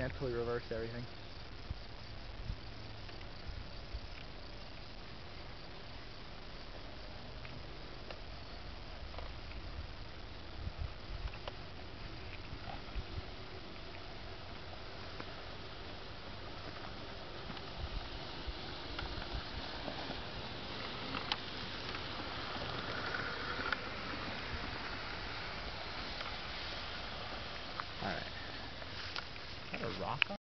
mentally reverse everything. Alright rock